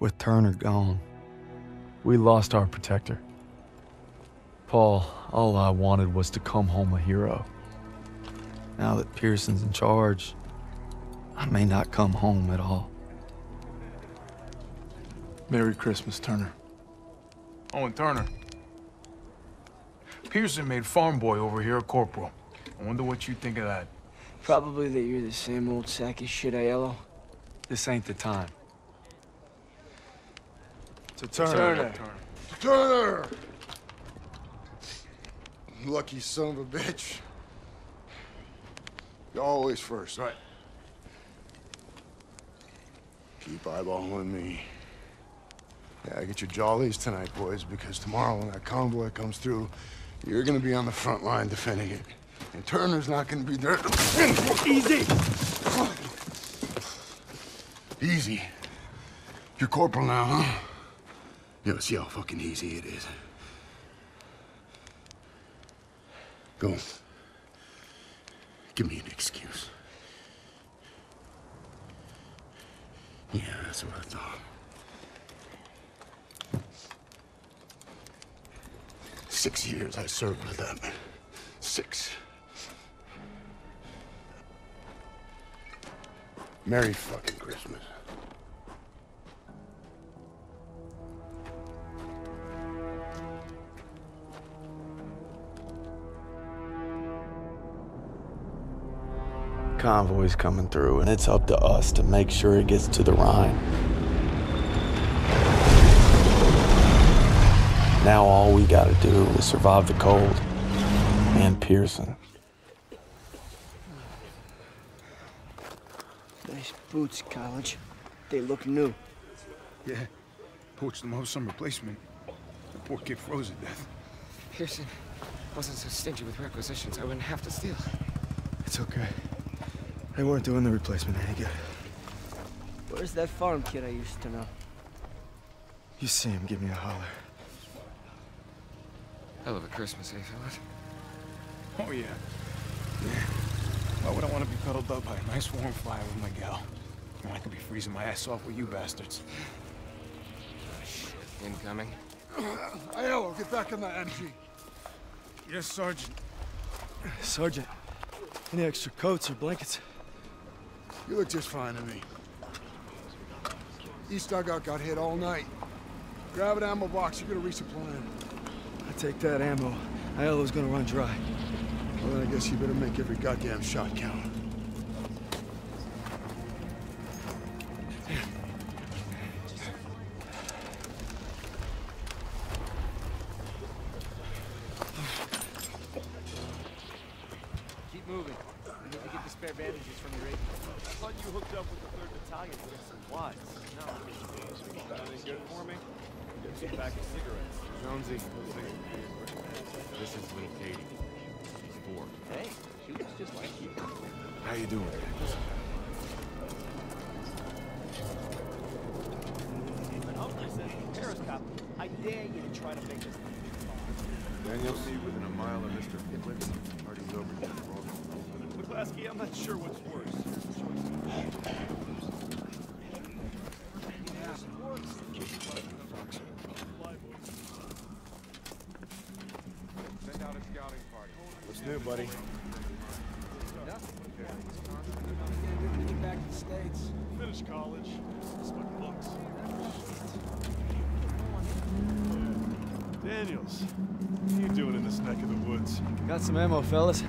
With Turner gone, we lost our protector. Paul, all I wanted was to come home a hero. Now that Pearson's in charge, I may not come home at all. Merry Christmas, Turner. Oh, and Turner. Pearson made farm boy over here a corporal. I wonder what you think of that. Probably that you're the same old sack of shit, Aiello. This ain't the time. To Turner. Turner! turner Lucky son of a bitch. You're always first. Right. Keep eyeballing me. Yeah, I get your jollies tonight, boys, because tomorrow when that convoy comes through, you're gonna be on the front line defending it. And Turner's not gonna be there Easy! Easy. You're corporal now, huh? Yeah, see how fucking easy it is. Go. Give me an excuse. Yeah, that's what I thought. Six years I served with them. Six. Merry fucking Convoy's coming through, and it's up to us to make sure it gets to the Rhine. Now all we gotta do is survive the cold and Pearson. Nice boots, College. They look new. Yeah. Poached them off some replacement. The poor kid froze to death. Pearson wasn't so stingy with requisitions, I wouldn't have to steal. It's okay. They weren't doing the replacement any good. Where's that farm kid I used to know? You see him, give me a holler. Hell of a Christmas, eh, fellas? Oh, yeah. Yeah. Why would I want to be cuddled up by a nice warm fire with my gal? When I could be freezing my ass off with you bastards. Incoming. Aiello, get back in the MG. Yes, Sergeant. Sergeant, any extra coats or blankets? You look just fine to me. East dugout got hit all night. Grab an ammo box, you're gonna resupply him. I take that ammo. Aiello's gonna run dry. Well, then I guess you better make every goddamn shot count. Hey, she looks just like you. How you doing? But Humphrey says, Paris cop, I dare you to try to make this thing. Daniel, see within a mile of Mr. Pitlett. Party's over. McClaskey, I'm not sure what's worse. Send out a scouting party. What's new, buddy? Back to the States. Finish college. That's what it looks. Daniels, what are you doing in this neck of the woods? Got some ammo, fellas.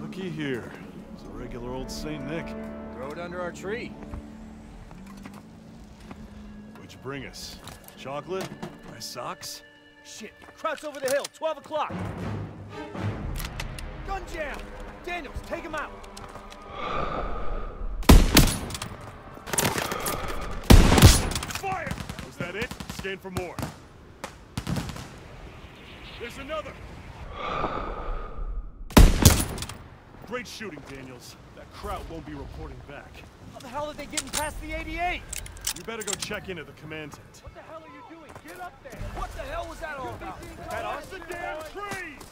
Looky here. It's a regular old St. Nick. Throw it under our tree. What'd you bring us? Chocolate? My socks? Shit. Krauts over the hill, 12 o'clock. Gun jam! Daniels, take him out! Fire! Was that it? Scan for more. There's another! Great shooting, Daniels. That crowd won't be reporting back. How the hell are they getting past the 88? You better go check in at the command tent. What the hell are you doing? Get up there! What the hell was that all about? That on the damn trees!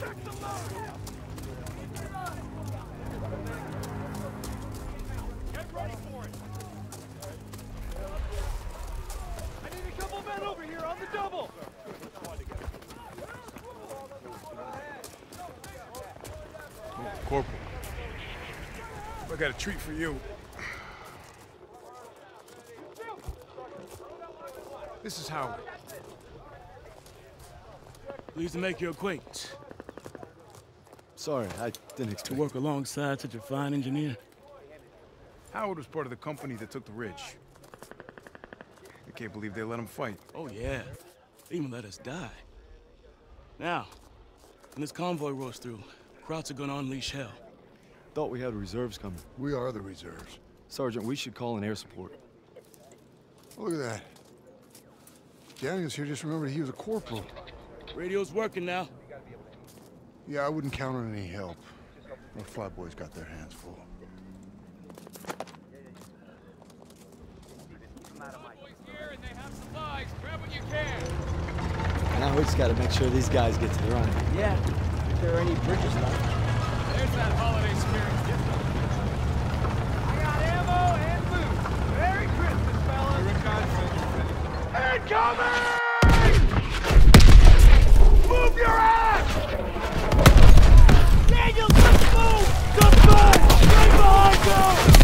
Check them out! The double! Corporal. I got a treat for you. This is Howard. Pleased to make your acquaintance. Sorry, I didn't expect... To work alongside such a fine engineer. Howard was part of the company that took the ridge. I can't believe they let him fight. Oh, yeah. They even let us die. Now, when this convoy rolls through, Krauts are gonna unleash hell. Thought we had reserves coming. We are the reserves. Sergeant, we should call in air support. Look at that. Daniels here just remembered he was a corporal. Radio's working now. Yeah, I wouldn't count on any help. The flyboys got their hands full. Now we just gotta make sure these guys get to the run. Yeah, if there are any bridges left. There's that holiday spirit. I got ammo and food. Merry Christmas, fellas. Incoming! Move your ass! Daniels, let's move! Come back! Stay behind you!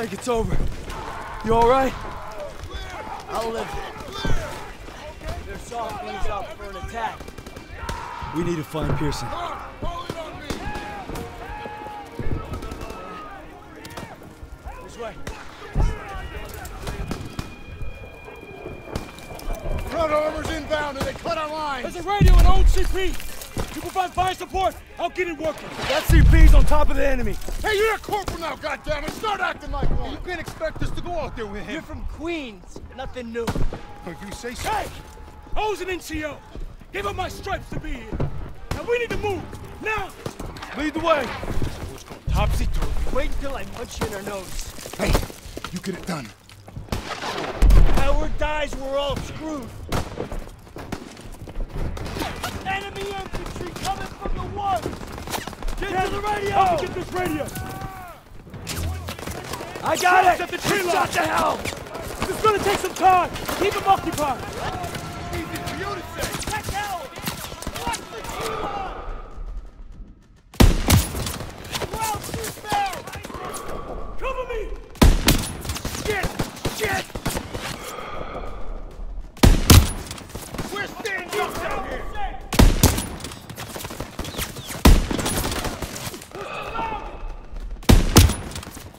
Think it's over. You all right? I'll live. They're soft things up for an attack. We need to find Pearson. This way. Front armor's inbound and they cut our line. There's a radio and old CP. You provide fire support. I'll get it working. That CP's on top of the enemy. Hey, you're a corporal now, goddammit! Start acting like one! You can't expect us to go out there with him. You're from Queens. Nothing new. Oh, you say so? Hey! I was an NCO. Gave up my stripes to be here. Now we need to move. Now! Lead the way. Topsy-turvy. Wait until I punch you in her nose. Hey, you get it done. Howard dies, we're all screwed. Enemy infantry coming from the woods! Get to the radio! Help me get this radio. I got it! At the tree the hell! This is gonna take some time. Keep them occupied. Check Howard! Watch the tree line! Well, shoot back! Cover me. Shit! Shit! We're standing up down here!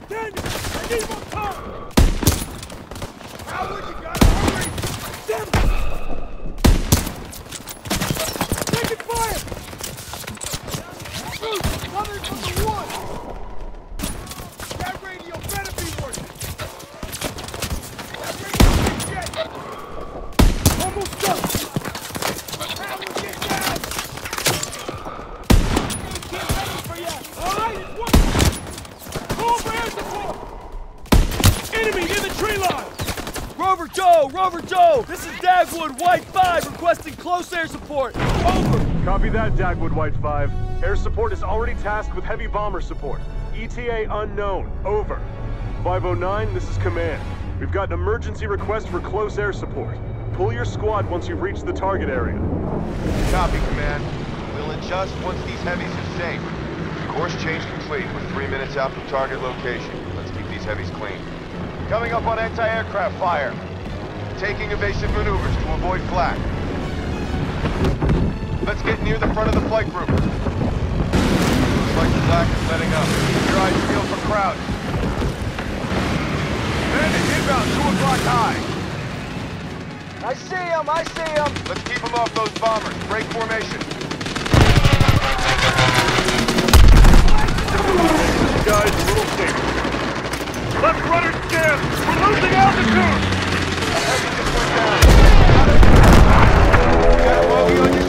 Daniel, I need more time. Howard, you gotta hurry! Damn it. Taking fire. Shoot! Coming the woods! That radio better be working! That radio big jet! Almost done. Howard, get down! Get ready for you! All right, it's working. Call air support. Enemy near the tree line. Rover Joe, Rover Joe. This is Dagwood White Five requesting close air support. Over. Copy that, Dagwood White 5. Air support is already tasked with heavy bomber support. ETA unknown. Over. 509, this is command. We've got an emergency request for close air support. Pull your squad once you've reached the target area. Copy, Command. We'll adjust once these heavies are safe. Course change complete. We're three minutes out from target location. Let's keep these heavies clean. Coming up on anti-aircraft fire. Taking evasive maneuvers to avoid flak. Let's get near the front of the flight group. Like the flak is letting up. Keep your eyes peeled for Krauts. Bandit inbound, 2 o'clock high. I see him! I see him! Let's keep them off those bombers. Break formation. Guys, a little safer. Left rudder scan. We're losing altitude. Heavy support down. Got a bogey on your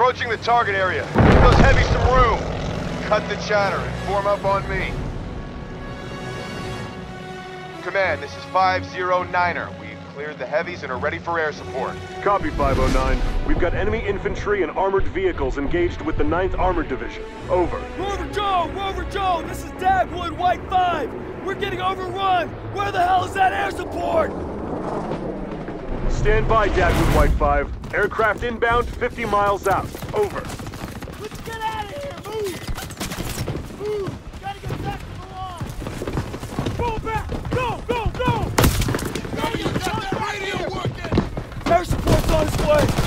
Approaching the target area. Give those heavies some room. Cut the chatter and form up on me. Command, this is 509er. We've cleared the heavies and are ready for air support. Copy 509. We've got enemy infantry and armored vehicles engaged with the 9th Armored Division. Over. Rover Joe! Rover Joe! This is Dagwood White 5! We're getting overrun! Where the hell is that air support? Stand by, Dagwood White 5. Aircraft inbound 50 miles out. Over. Let's get out of here! Move! Move! Gotta get back to the line! Pull back! Go! Go! Go! Air support's on its way!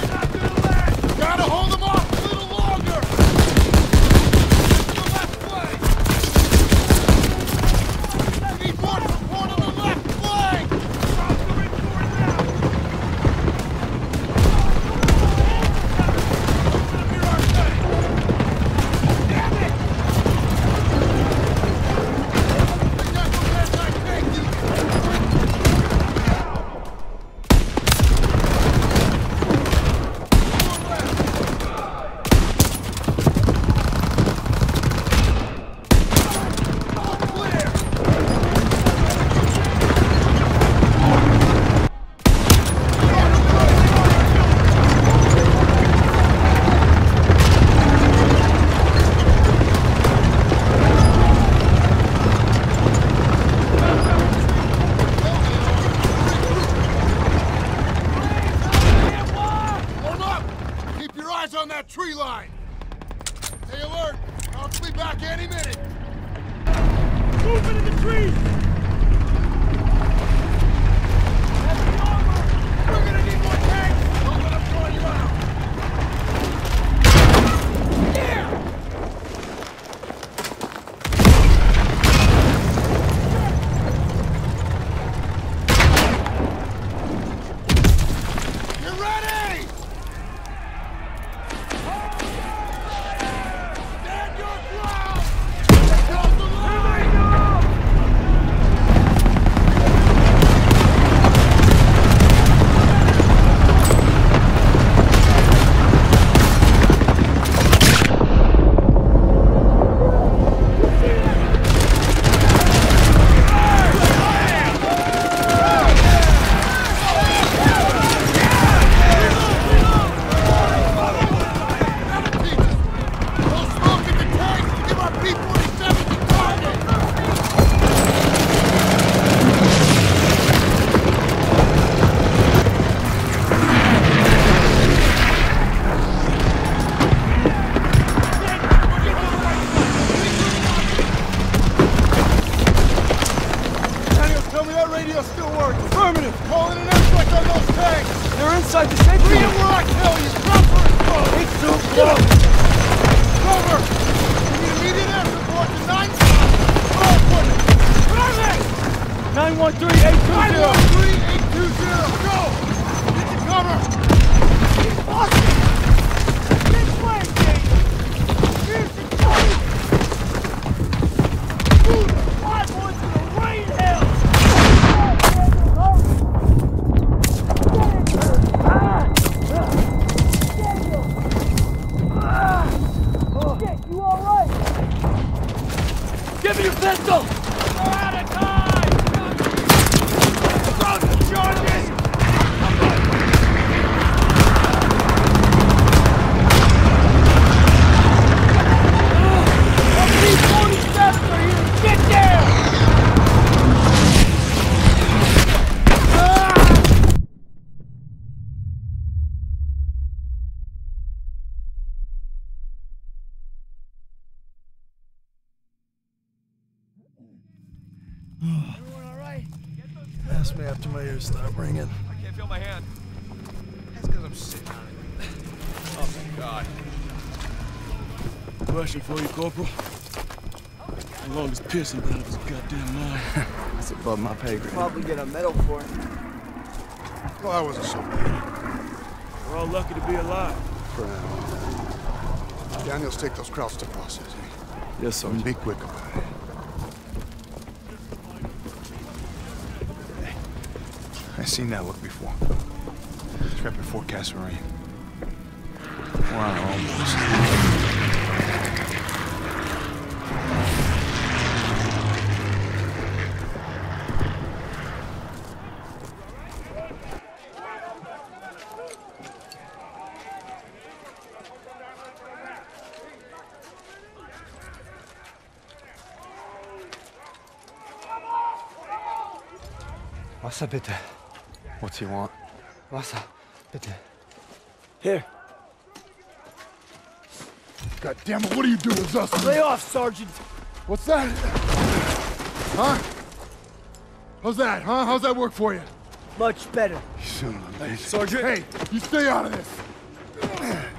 Right? Give me your pistol! Me after my ears start ringing. I can't feel my hand. That's because I'm sitting on it. Oh, my God. Question for you, Corporal. How long has Pearson been out of his goddamn mind? That's above my pay grade. Probably get a medal for it. Well, that wasn't so bad. We're all lucky to be alive. For. Daniels, take those krauts to process. processing. Yes, sir. And be quick about it. I seen that look before. It's right before Kasserine. Wow, almost. Wasser bitte. What's he want? Wasser, bitte. Here. God damn it, what are you doing, Zussman? Lay off, Sergeant. What's that? Huh? How's that, huh? How's that work for you? Much better. You son of a bitch. Sergeant. Hey, you stay out of this. Hey!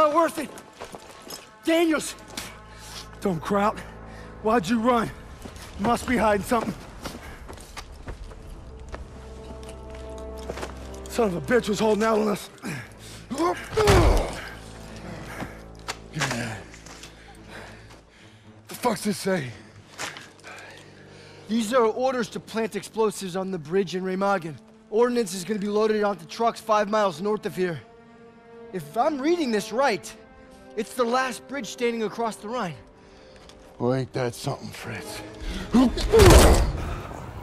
Not worth it! Daniels! Don't Kraut. Why'd you run? Must be hiding something. Son of a bitch was holding out on us. The fuck's this say? These are orders to plant explosives on the bridge in Remagen. Ordnance is gonna be loaded onto trucks five miles north of here. If I'm reading this right, it's the last bridge standing across the Rhine. Well, ain't that something, Fritz?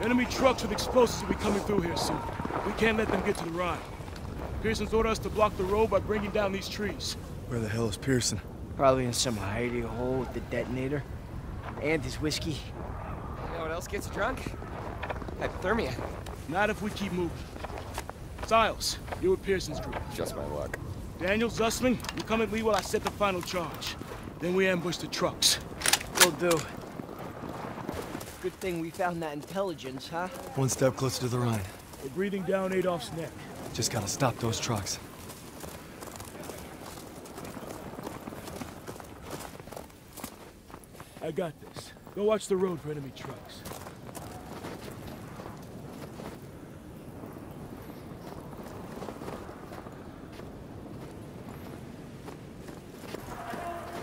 Enemy trucks with explosives will be coming through here soon. We can't let them get to the Rhine. Pearson's ordered us to block the road by bringing down these trees. Where the hell is Pearson? Probably in some hiding hole with the detonator. And his whiskey. You know what else gets you drunk? Hypothermia. Not if we keep moving. Stiles, you with Pearson's group. Just my luck. Daniel Zussman, you come at me while I set the final charge. Then we ambush the trucks. Will do. Good thing we found that intelligence, huh? One step closer to the Rhine. We're breathing down Adolf's neck. Just gotta stop those trucks. I got this. Go watch the road for enemy trucks.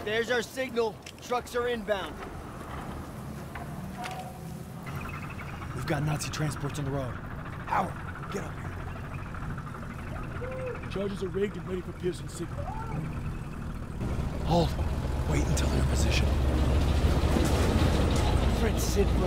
There's our signal. Trucks are inbound. We've got Nazi transports on the road. Howard, get up here. Charges are rigged and ready for Pearson's signal. Hold. Wait until they're in position. Fritz is in for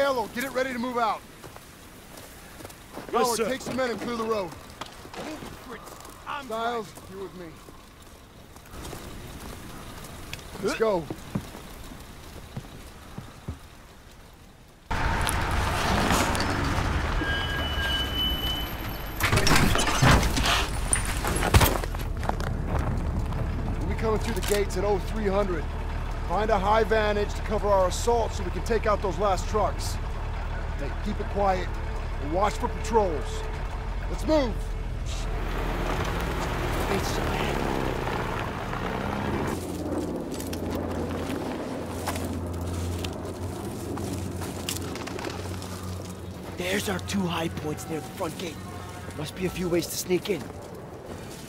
Aiello, get it ready to move out. Yes, Howard, sir. take some men and clear the road. Stiles, you're with me. Uh. Let's go. We'll be coming through the gates at 0300. Find a high vantage to cover our assault so we can take out those last trucks. Hey, keep it quiet and watch for patrols. Let's move. Faith's ahead. There's our two high points near the front gate. There Must be a few ways to sneak in.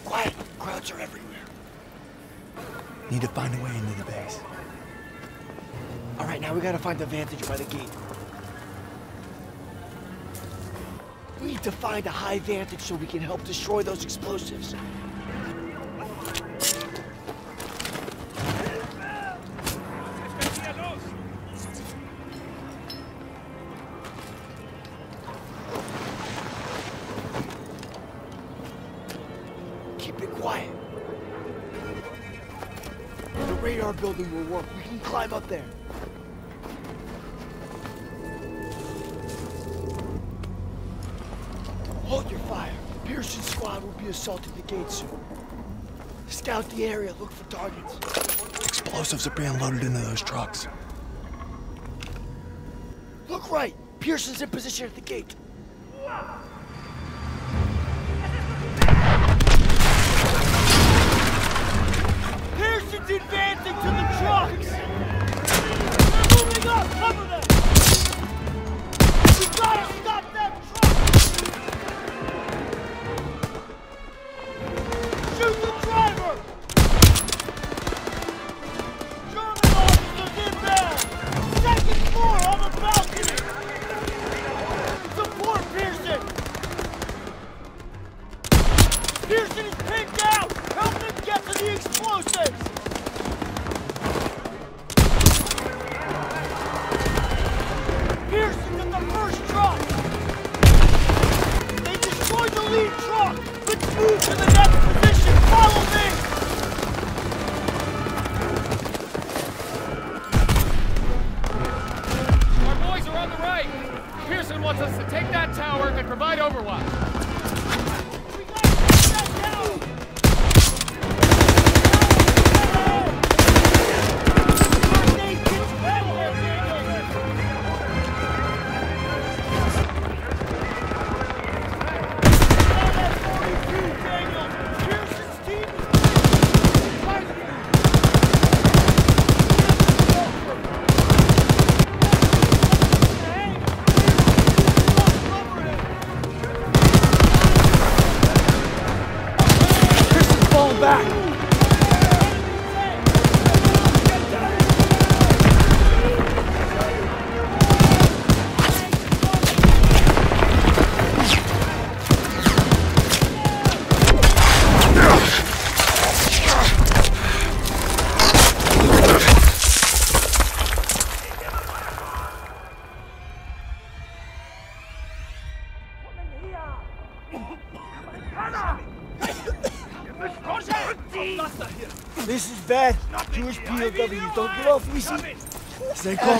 Quiet! Krauts are everywhere. Need to find a way into the base. All right, now we gotta find the vantage by the gate. We need to find a high vantage so we can help destroy those explosives. Explosives are being loaded into those trucks. Look right. Pearson's in position at the gate. Pearson's advancing to the trucks! They're moving up! Cover them! We gotta stop move the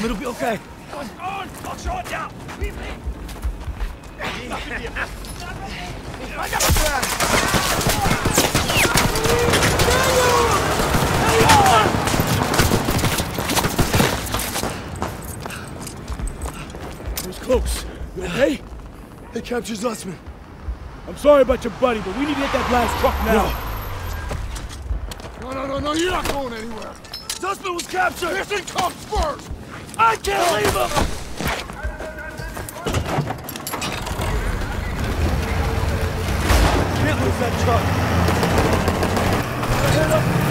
Stay calm, it'll be okay. I'll show it down! Leave me! It was close. You okay? They captured Zussman. I'm sorry about your buddy, but we need to hit that last truck now. No, no, no, no, you're not going anywhere. Zussman was captured! Pearson comes first! I can't leave him! Can't lose that truck. You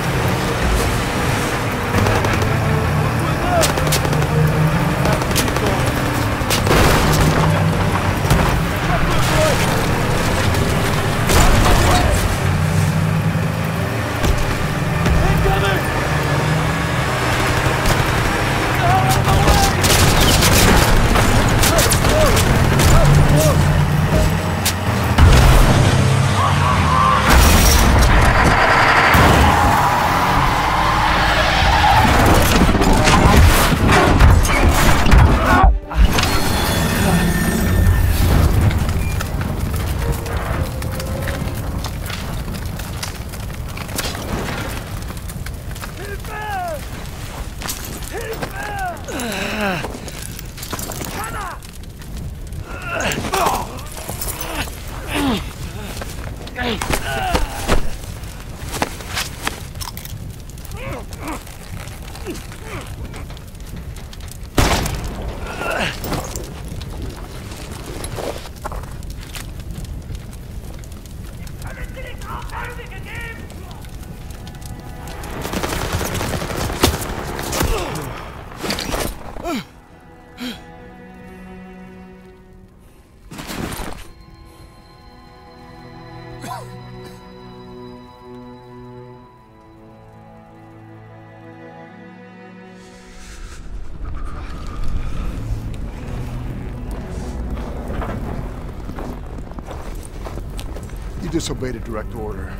disobeyed a direct order.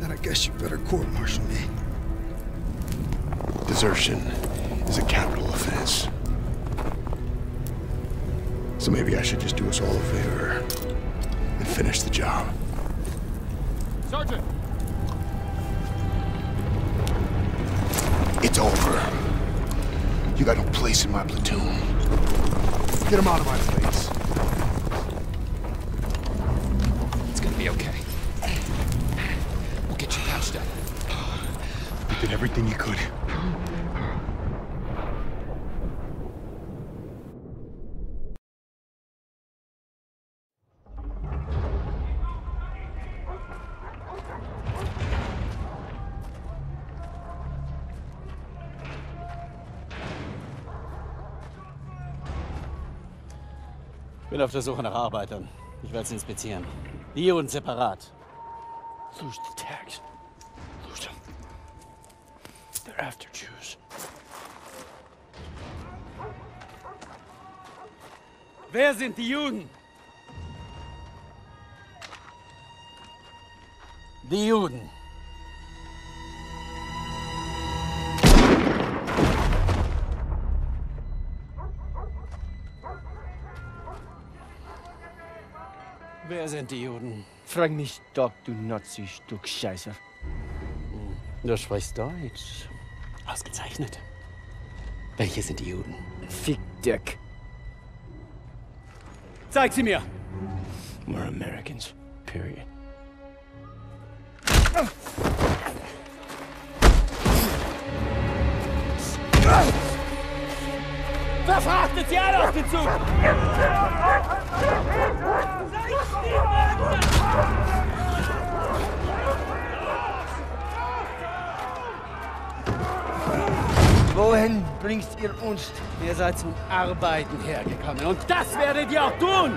Then I guess you better court-martial me. desertion is a capital offense. So maybe I should just do us all a favor and finish the job. Sergeant! It's over. You got no place in my platoon. Get him out of my face. Could. Bin auf der Suche nach Arbeitern. Ich werde sie inspizieren. Hier und separat. Lose They're after Jews. Wer sind die Juden? Die Juden. Wer sind die Juden? Frag mich doch, du Nazi-Stück Scheiße. Du sprichst Deutsch. Ausgezeichnet. Welche sind die Juden? Fick Dick. Zeig sie mir! We're Americans. Period. Verfrachtet sie alle auf den Zug! Wohin bringst ihr uns? Ihr seid zum Arbeiten hergekommen und das werdet ihr auch tun!